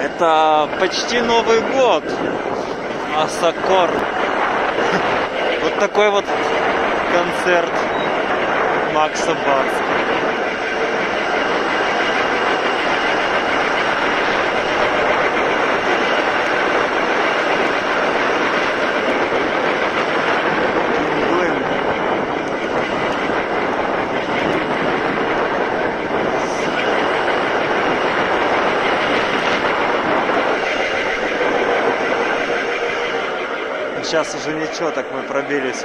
Это почти Новый год. Асакор. Вот такой вот концерт Макса Барского. Сейчас уже ничего, так мы пробились.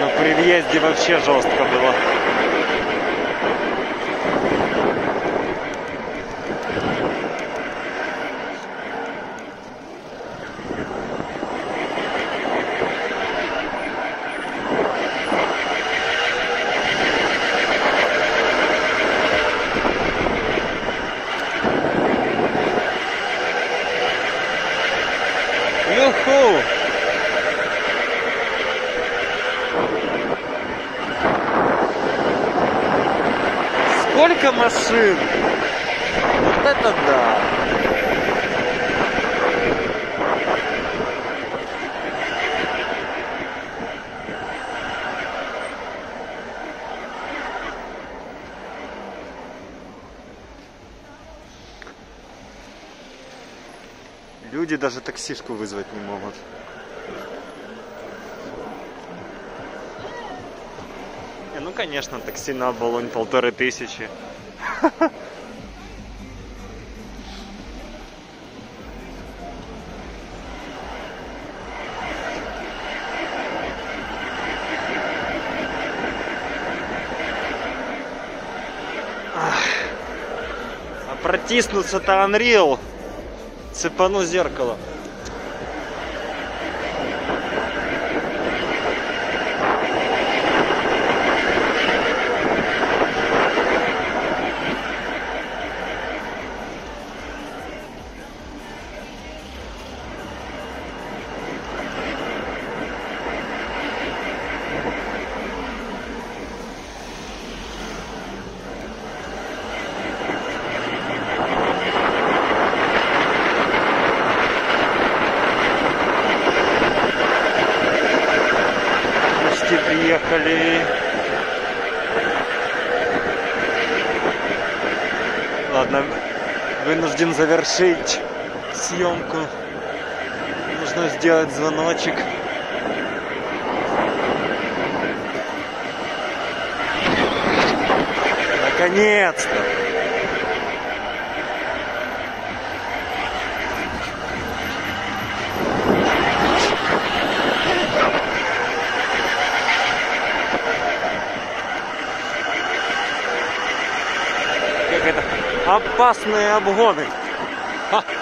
Но при въезде вообще жестко было. Юху! Сколько машин! Вот это да! Люди даже таксишку вызвать не могут. Не, ну конечно, такси на Болонь полторы тысячи. Протиснуться-то Unreal. Цепану зеркало. Почти приехали. Ладно, вынужден завершить съемку. Нужно сделать звоночек. Наконец-то! Как это? Опасные обгоны. Ха!